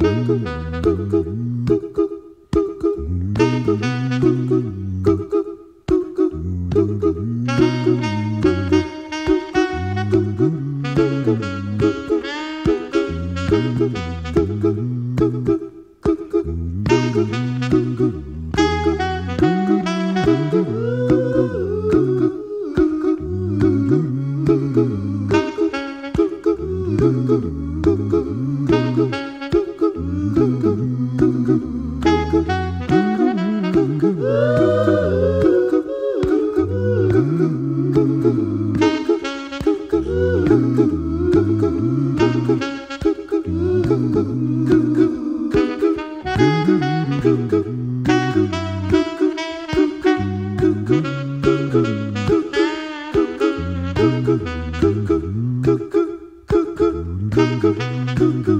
Dum dum Goo goo.